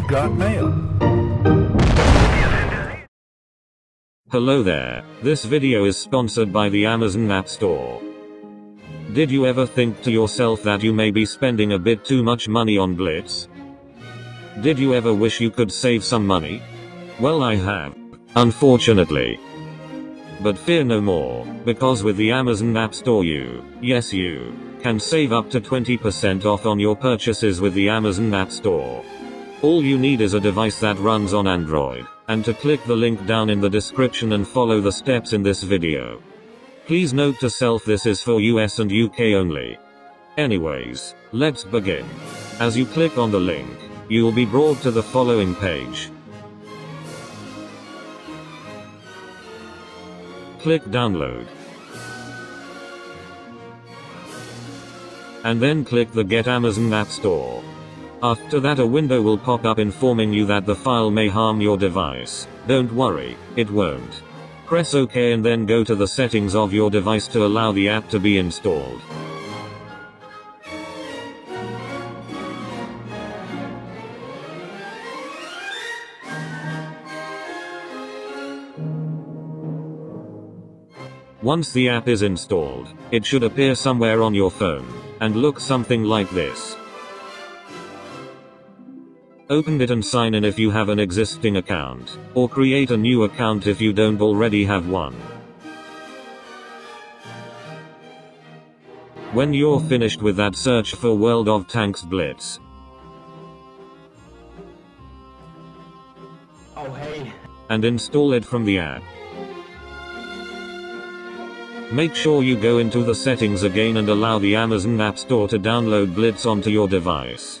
got mail. Hello there, this video is sponsored by the Amazon App Store. Did you ever think to yourself that you may be spending a bit too much money on Blitz? Did you ever wish you could save some money? Well I have. Unfortunately. But fear no more, because with the Amazon App Store you, yes you, can save up to 20% off on your purchases with the Amazon App Store. All you need is a device that runs on Android, and to click the link down in the description and follow the steps in this video. Please note to self this is for US and UK only. Anyways, let's begin. As you click on the link, you will be brought to the following page. Click download. And then click the Get Amazon App Store. After that a window will pop up informing you that the file may harm your device. Don't worry, it won't. Press OK and then go to the settings of your device to allow the app to be installed. Once the app is installed, it should appear somewhere on your phone, and look something like this. Open it and sign in if you have an existing account, or create a new account if you don't already have one. When you're finished with that search for World of Tanks Blitz. Oh hey. And install it from the app. Make sure you go into the settings again and allow the Amazon App Store to download Blitz onto your device.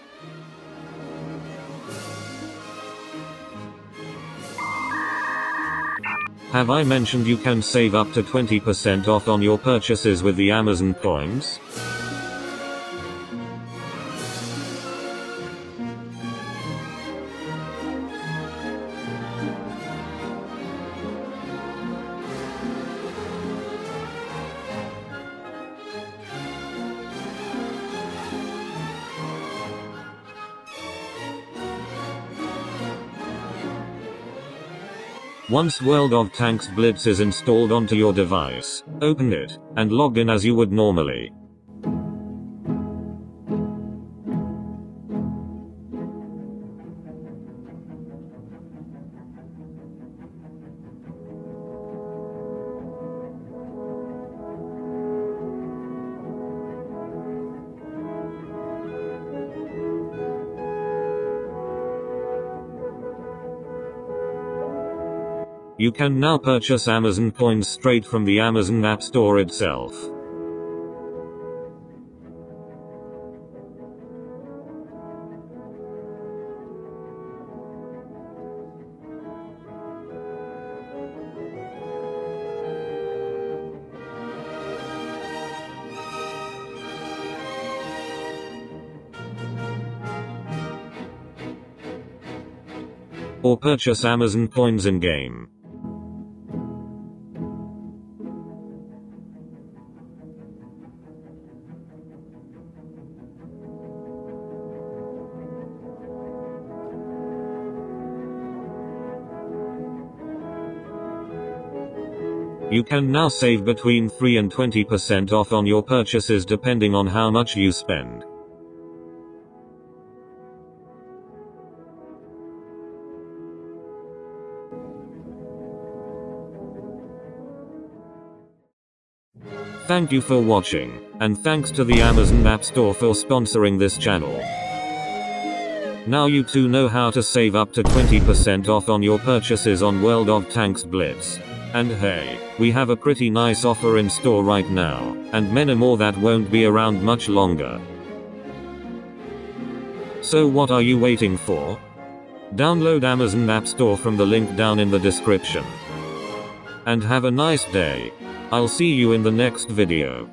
Have I mentioned you can save up to 20% off on your purchases with the Amazon coins? Once World of Tanks Blitz is installed onto your device, open it, and log in as you would normally. You can now purchase Amazon coins straight from the Amazon App Store itself. Or purchase Amazon coins in You can now save between 3 and 20% off on your purchases depending on how much you spend. Thank you for watching, and thanks to the Amazon App Store for sponsoring this channel. Now you too know how to save up to 20% off on your purchases on World of Tanks Blitz. And hey, we have a pretty nice offer in store right now, and many more that won't be around much longer. So what are you waiting for? Download Amazon App Store from the link down in the description. And have a nice day. I'll see you in the next video.